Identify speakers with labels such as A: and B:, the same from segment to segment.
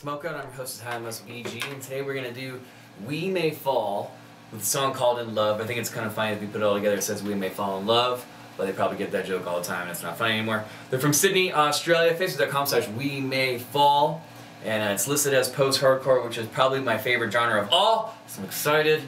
A: Smoke Out. I'm your host, Must BG, and today we're gonna do "We May Fall" with a song called "In Love." I think it's kind of funny if we put it all together. It says "We May Fall in Love," but they probably get that joke all the time, and it's not funny anymore. They're from Sydney, Australia. Facebook.com/slash We May Fall, and uh, it's listed as post-hardcore, which is probably my favorite genre of all. So I'm excited.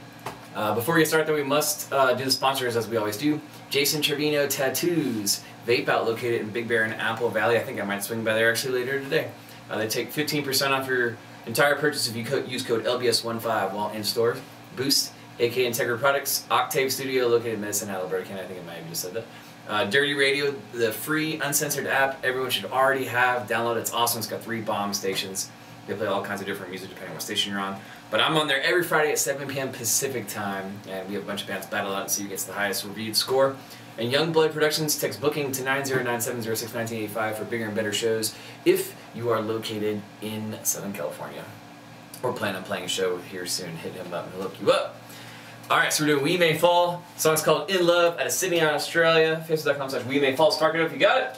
A: Uh, before we get started, though, we must uh, do the sponsors as we always do. Jason Trevino Tattoos, vape out located in Big Bear in Apple Valley. I think I might swing by there actually later today. Uh, they take 15% off your entire purchase if you co- use code LBS15 while in store. Boost, AK Integra Products, Octave Studio located in Medicine, Alberta, Canada. I think I might have just said that. Uh, Dirty Radio, the free uncensored app everyone should already have. Download it. It's awesome. It's got three bomb stations. They play all kinds of different music depending on what station you're on. But I'm on there every Friday at 7 p.m. Pacific time, and we have a bunch of bands battle out and see who gets the highest reviewed score. And Youngblood Productions text booking to 909-706-1985 for bigger and better shows if you are located in Southern California. Or plan on playing a show here soon. Hit him up and he'll hook you up. Alright, so we're doing We May Fall. The song's called In Love out of Sydney, Australia. Facebook.com slash We May Fall. Spark it up, if you got it?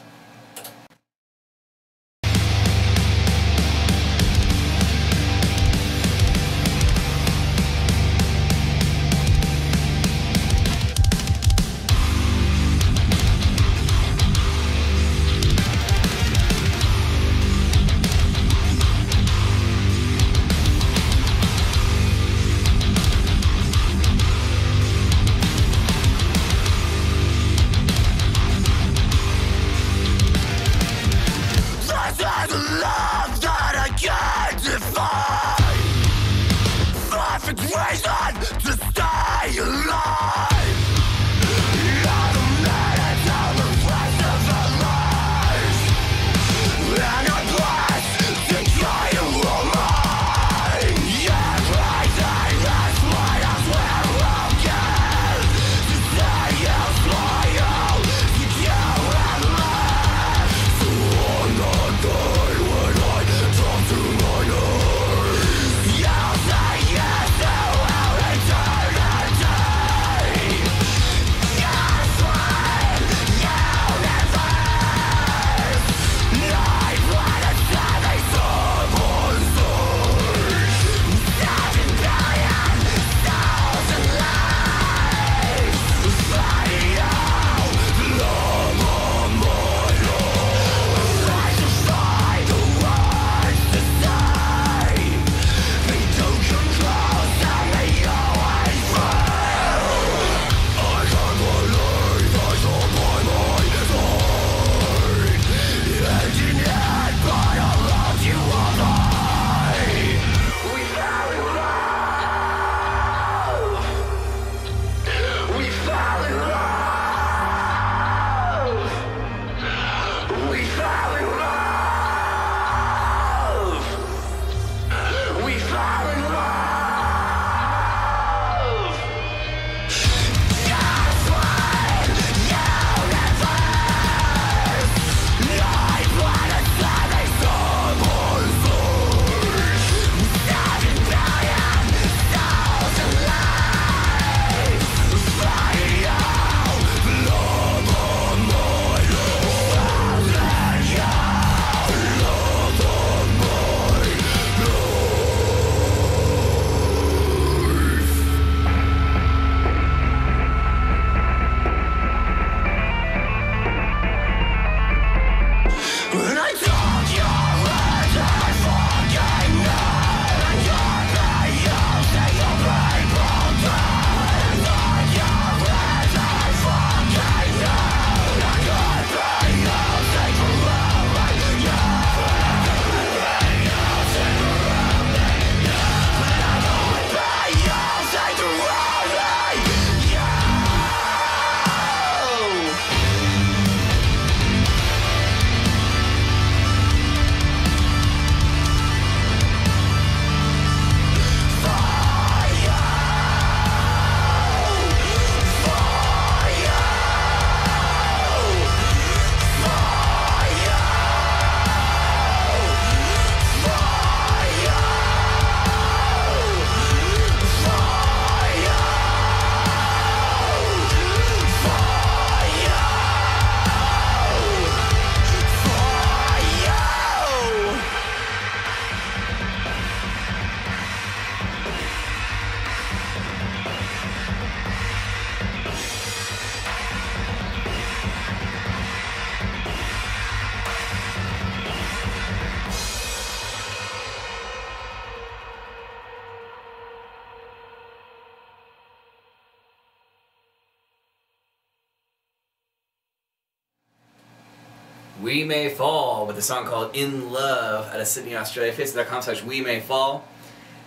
A: We May Fall with a song called In Love out of Sydney, Australia. Facebook.com slash We May Fall.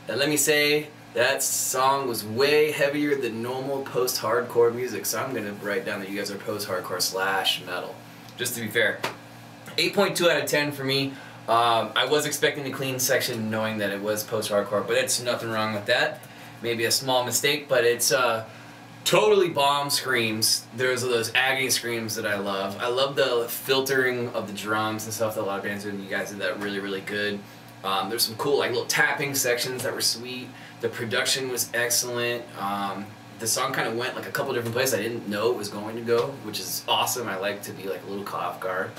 A: And let me say, that song was way heavier than normal post-hardcore music, so I'm gonna write down that you guys are post-hardcore slash metal. Just to be fair. 8.2 out of 10 for me. Um, I was expecting the clean section knowing that it was post-hardcore, but it's nothing wrong with that. Maybe a small mistake, but it's uh, totally bomb screams. There's those agony screams that I love. I love the filtering of the drums and stuff that a lot of bands do, and you guys did that really, really good. Um, there's some cool like little tapping sections that were sweet. The production was excellent. Um, the song kind of went like a couple different places I didn't know it was going to go, which is awesome. I like to be like a little caught off guard.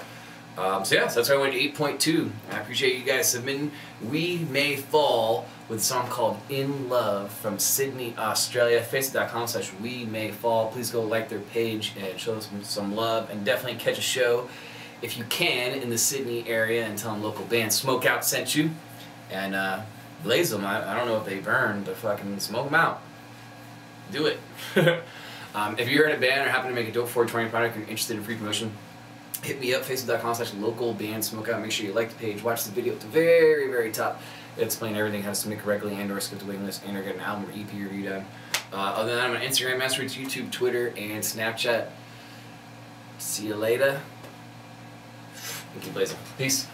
A: Um, so yeah, so that's why I went to 8.2. I appreciate you guys submitting. We May Fall with a song called In Love from Sydney, Australia. Facebook.com slash We May Fall. Please go like their page and show them some love and definitely catch a show if you can in the Sydney area and tell them local band Smokeout sent you and uh, blaze them. I, I don't know if they burn, but fucking smoke them out. Do it. um, if you're in a band or happen to make a dope 420 product and you're interested in free promotion, hit me up, facebook.com slash local band smokeout. Make sure you like the page, watch the video at the very, very top. It explains everything, how to submit correctly and or skip the waiting list and or get an album or EP review done. Uh, other than that, I'm on Instagram, MassRoots, YouTube, Twitter, and Snapchat. See you later. And keep blazing. Peace.